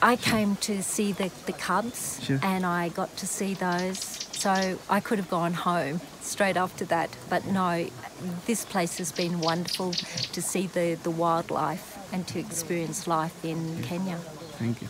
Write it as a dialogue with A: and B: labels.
A: I came to see the, the cubs
B: Sure.
A: and I got to see those. So I could have gone home straight after that. But no, this place has been wonderful to see the, the wildlife and to experience life in Kenya.
B: Thank you.